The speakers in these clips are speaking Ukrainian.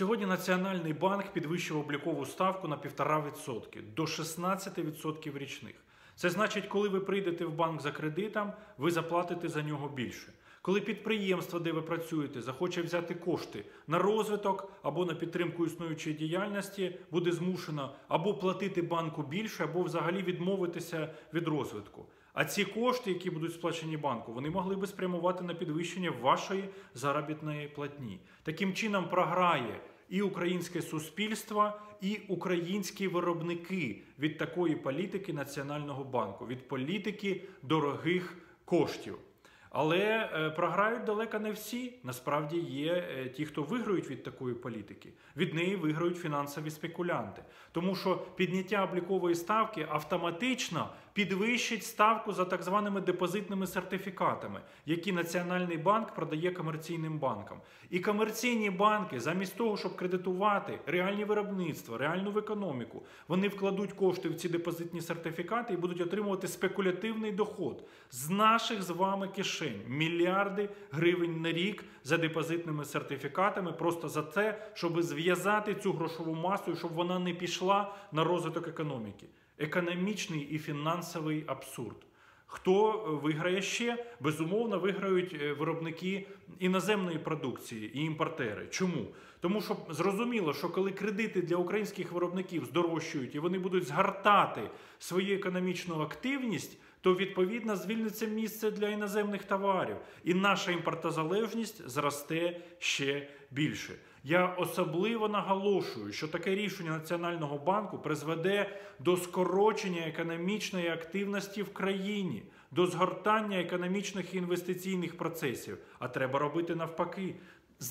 Сьогодні Національний банк підвищив облікову ставку на 1,5% до 16% річних. Це значить, коли ви прийдете в банк за кредитом, ви заплатите за нього більше. Коли підприємство, де ви працюєте, захоче взяти кошти на розвиток або на підтримку існуючої діяльності, буде змушено або платити банку більше, або взагалі відмовитися від розвитку. А ці кошти, які будуть сплачені банку, вони могли би спрямувати на підвищення вашої заробітної платні. Таким чином програє і українське суспільство, і українські виробники від такої політики Національного банку, від політики дорогих коштів. Але е, програють далеко не всі. Насправді є е, ті, хто виграють від такої політики. Від неї виграють фінансові спекулянти. Тому що підняття облікової ставки автоматично підвищить ставку за так званими депозитними сертифікатами, які Національний банк продає комерційним банкам. І комерційні банки, замість того, щоб кредитувати реальні виробництва, реальну економіку, вони вкладуть кошти в ці депозитні сертифікати і будуть отримувати спекулятивний доход з наших з вами кишень мільярди гривень на рік за депозитними сертифікатами, просто за те, щоб зв'язати цю грошову масу, щоб вона не пішла на розвиток економіки економічний і фінансовий абсурд. Хто е, виграє ще? Безумовно, виграють е, виробники іноземної продукції і імпортери. Чому? Тому що зрозуміло, що коли кредити для українських виробників здорожчують і вони будуть згортати свою економічну активність, то відповідно звільниться місце для іноземних товарів, і наша імпортозалежність зросте ще більше. Я особливо наголошую, що таке рішення Національного банку призведе до скорочення економічної активності в країні, до згортання економічних і інвестиційних процесів. А треба робити навпаки.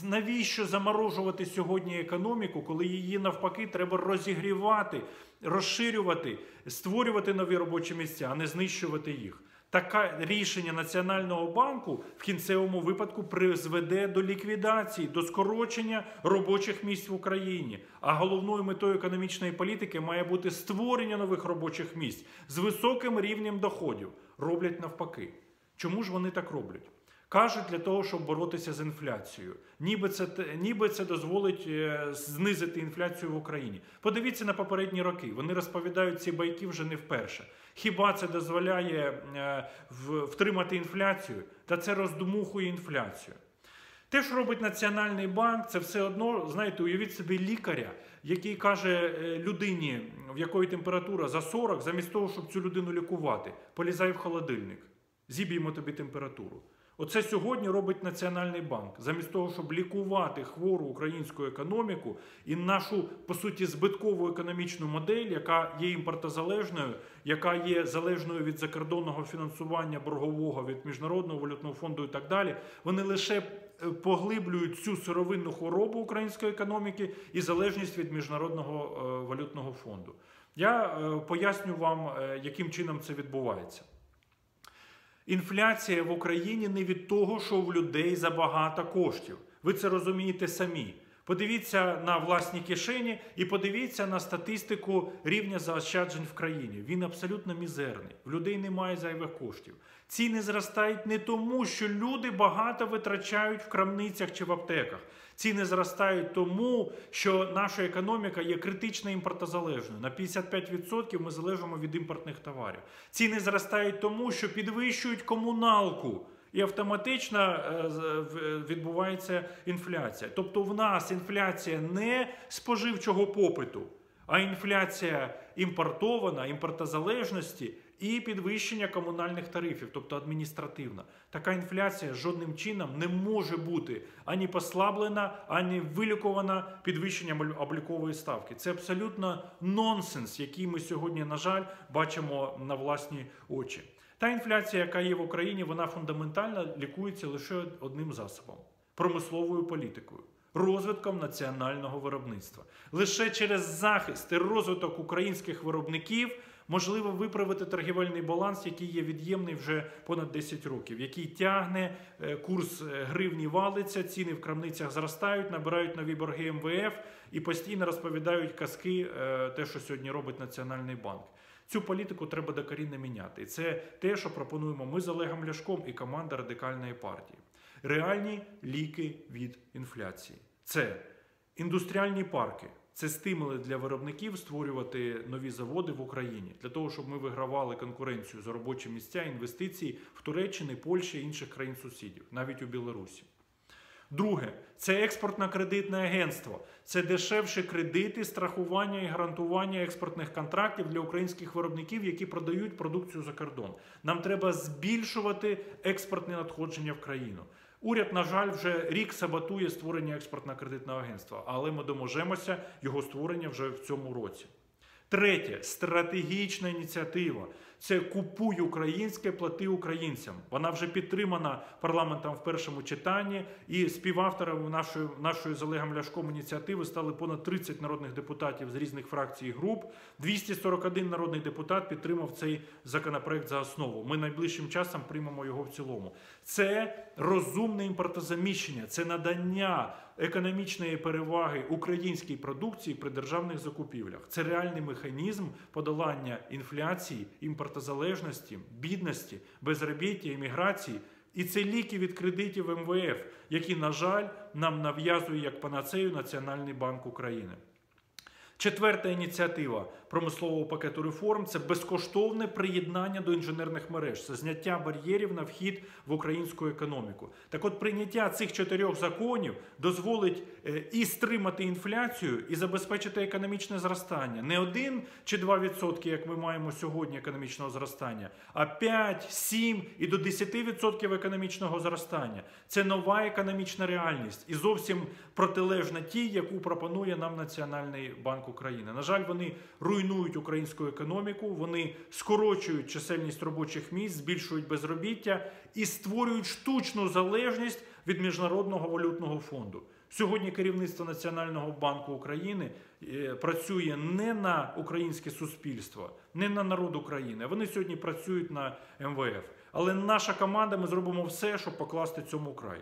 Навіщо заморожувати сьогодні економіку, коли її навпаки треба розігрівати, розширювати, створювати нові робочі місця, а не знищувати їх? Таке рішення Національного банку в кінцевому випадку призведе до ліквідації, до скорочення робочих місць в Україні. А головною метою економічної політики має бути створення нових робочих місць з високим рівнем доходів. Роблять навпаки. Чому ж вони так роблять? Кажуть для того, щоб боротися з інфляцією. Ніби це ніби це дозволить е, знизити інфляцію в Україні. Подивіться на попередні роки. Вони розповідають ці байки вже не вперше. Хіба це дозволяє е, втримати інфляцію? Та це роздумухує інфляцію. Те, що робить Національний банк, це все одно, знаєте, уявіть собі лікаря, який каже е, людині, в якої температура за 40, замість того, щоб цю людину лікувати, полізай в холодильник, зіб'ємо тобі температуру. Оце сьогодні робить Національний банк, замість того, щоб лікувати хвору українську економіку і нашу по суті збиткову економічну модель, яка є імпортозалежною, яка є залежною від закордонного фінансування боргового від міжнародного валютного фонду і так далі. Вони лише е, поглиблюють цю сировинну хворобу української економіки і залежність від міжнародного е, валютного фонду. Я е, поясню вам, яким чином це відбувається. Інфляція в Україні не від того, що в людей забагато коштів. Ви це розумієте самі. Подивіться на власні кишені і подивіться на статистику рівня заощаджень в країні. Він абсолютно мізерний. В людей немає зайвих коштів. Ціни зростають не тому, що люди багато витрачають в крамницях чи в аптеках. Ціни зростають тому, що наша економіка є критично імпортозалежною. На 55% ми залежимо від імпортних товарів. Ціни зростають тому, що підвищують комуналку. І автоматично е, відбувається інфляція. Тобто в нас інфляція не споживчого попиту, а інфляція імпортована, імпортозалежності і підвищення комунальних тарифів, тобто адміністративна. Така інфляція жодним чином не може бути ані послаблена, ані вилікувана підвищенням облікової ставки. Це абсолютно нонсенс, який ми сьогодні, на жаль, бачимо на власні очі. Та інфляція, яка є в Україні, вона фундаментально лікується лише одним засобом промисловою політикою. Розвитком національного виробництва лише через захист і розвиток українських виробників можливо виправити торгівельний баланс, який є від'ємний вже понад 10 років, який тягне е, курс е, гривні валиться, ціни в крамницях зростають, набирають нові борги МВФ і постійно розповідають казки, е, те, що сьогодні робить Національний банк. Цю політику треба докорінно міняти. І це те, що пропонуємо ми з Олегом Ляшком і команда радикальної партії. Реальні ліки від інфляції. Це Індустріальні парки це стимули для виробників створювати нові заводи в Україні для того, щоб ми вигравали конкуренцію за робочі місця, інвестиції в Туреччині, Польщі інших країн сусідів, навіть у Білорусі. Друге, це експортно-кредитне агентство. Це дешевші кредити, страхування і гарантування експортних контрактів для українських виробників, які продають продукцію за кордон. Нам треба збільшувати експортне надходження в країну. Уряд, на жаль, вже рік саботує створення експортно-кредитного агентства, але ми доможемося його створення вже в цьому році. Третє стратегічна ініціатива. Це купуй українське, плати українцям. Вона вже підтримана парламентом в першому читанні, і співавторами нашої, нашої з Олегом Ляшком ініціативи стали понад 30 народних депутатів з різних фракцій і груп. 241 народний депутат підтримав цей законопроект за основу. Ми найближчим часом приймемо його в цілому. Це розумне імпортозаміщення, це надання економічної переваги українській продукції при державних закупівлях. Це реальний механізм подолання інфляції, імпортозалежності, бідності, безробіття, імміграції. І це ліки від кредитів МВФ, які, на жаль, нам нав'язує як панацею Національний банк України. Четверта ініціатива промислового пакету реформ це безкоштовне приєднання до інженерних мереж, це зняття бар'єрів на вхід в українську економіку. Так от прийняття цих чотирьох законів дозволить е, і стримати інфляцію, і забезпечити економічне зростання. Не один чи два відсотки, як ми маємо сьогодні економічного зростання, а 5, 7 і до 10% економічного зростання. Це нова економічна реальність і зовсім протилежна тій, яку пропонує нам Національний банк України. На жаль, вони руйнують українську економіку, вони скорочують чисельність робочих місць, збільшують безробіття і створюють штучну залежність від міжнародного валютного фонду. Сьогодні керівництво Національного банку України е, працює не на українське суспільство, не на народ України. Вони сьогодні працюють на МВФ. Але наша команда ми зробимо все, щоб покласти цьому край.